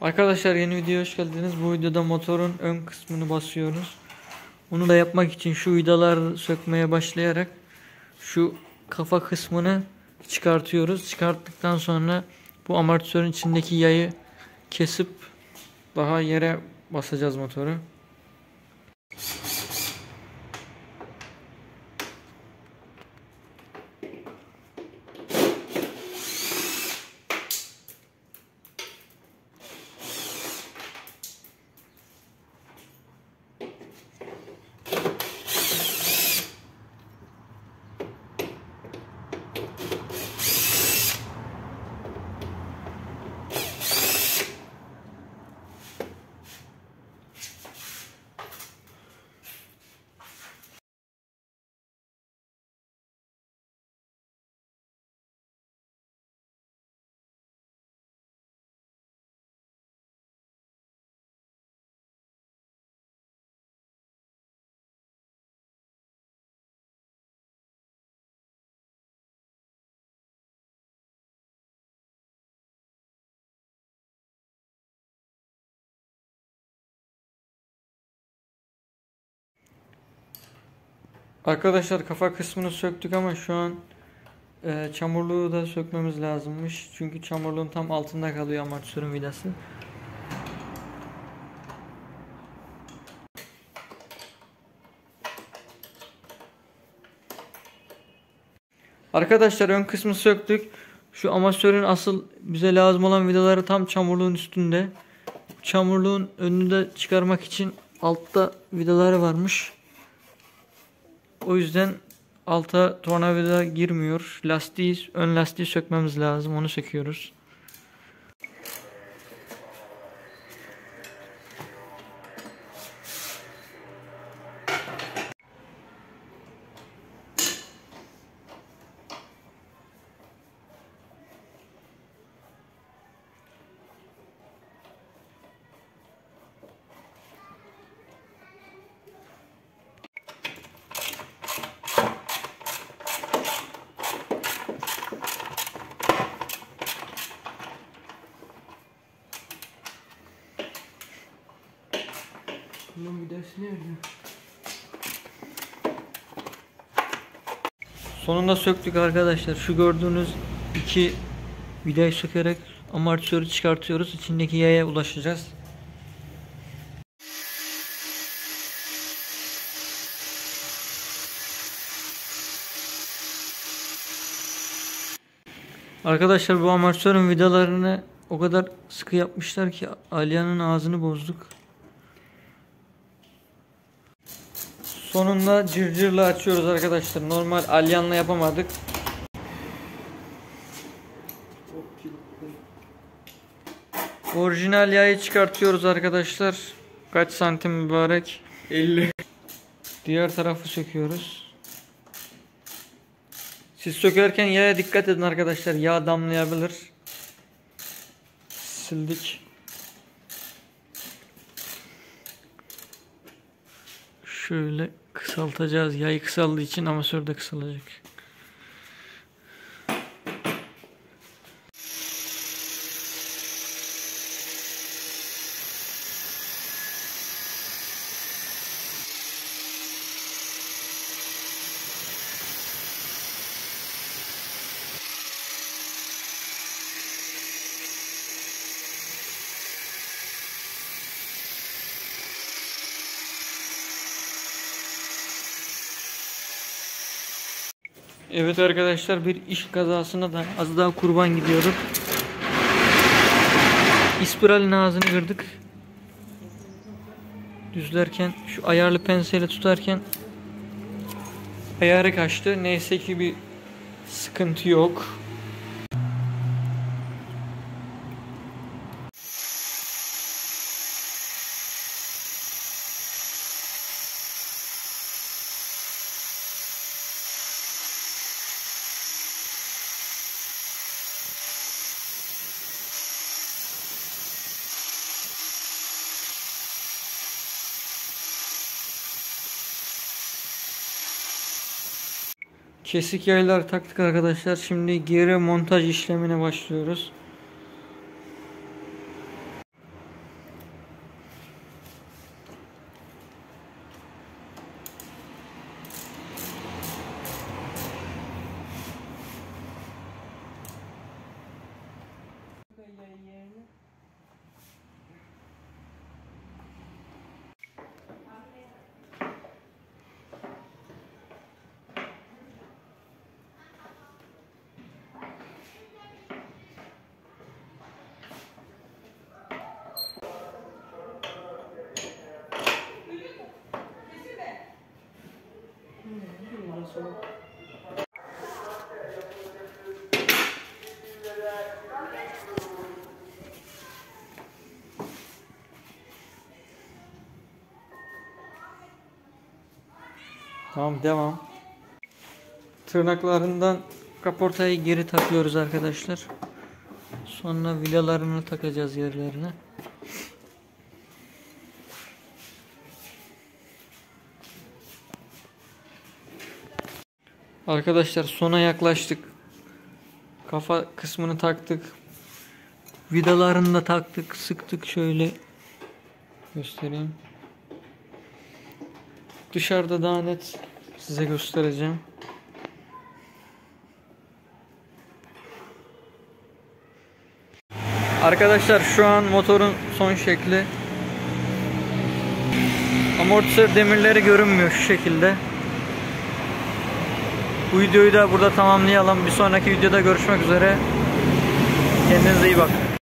Arkadaşlar yeni videoya hoş geldiniz. Bu videoda motorun ön kısmını basıyoruz. Bunu da yapmak için şu vidaları sökmeye başlayarak şu kafa kısmını çıkartıyoruz. Çıkarttıktan sonra bu amortisörün içindeki yayı kesip daha yere basacağız motoru. Arkadaşlar kafa kısmını söktük ama şu an e, çamurluğu da sökmemiz lazımmış. Çünkü çamurluğun tam altında kalıyor amortisörün vidası. Arkadaşlar ön kısmı söktük. Şu amatörün asıl bize lazım olan vidaları tam çamurluğun üstünde. Çamurluğun önünü de çıkarmak için altta vidaları varmış. O yüzden alta tornavida girmiyor. Lastiği, ön lastiği sökmemiz lazım. Onu söküyoruz. Bunun vidası nerede? Sonunda söktük arkadaşlar. Şu gördüğünüz iki vidayı sökerek amortisörü çıkartıyoruz. İçindeki yaya ulaşacağız. Arkadaşlar bu amortisörün vidalarını o kadar sıkı yapmışlar ki Alya'nın ağzını bozduk. Sonunda cırcırla açıyoruz arkadaşlar. Normal alyanla yapamadık. Orijinal yağı çıkartıyoruz arkadaşlar. Kaç santim mübarek? 50. Diğer tarafı söküyoruz. Siz sökerken yaya dikkat edin arkadaşlar. Yağ damlayabilir. Sildik. Şöyle kısaltacağız. Yayı kısaldığı için amatör de kısalacak. Evet arkadaşlar bir iş kazasına da az daha kurban gidiyorum. İspiralin ağzını kırdık. Düzlerken şu ayarlı penseyle tutarken ayarı kaçtı. Neyse ki bir sıkıntı yok. Kesik yaylar taktık arkadaşlar. Şimdi geri montaj işlemine başlıyoruz. Tamam devam. Tırnaklarından kaportayı geri takıyoruz arkadaşlar. Sonra vidalarını takacağız yerlerine. Arkadaşlar sona yaklaştık. Kafa kısmını taktık. Vidalarını da taktık, sıktık şöyle göstereyim. Dışarıda daha net size göstereceğim. Arkadaşlar şu an motorun son şekli. Amortisör demirleri görünmüyor şu şekilde. Bu videoyu da burada tamamlayalım. Bir sonraki videoda görüşmek üzere. Kendinize iyi bakın.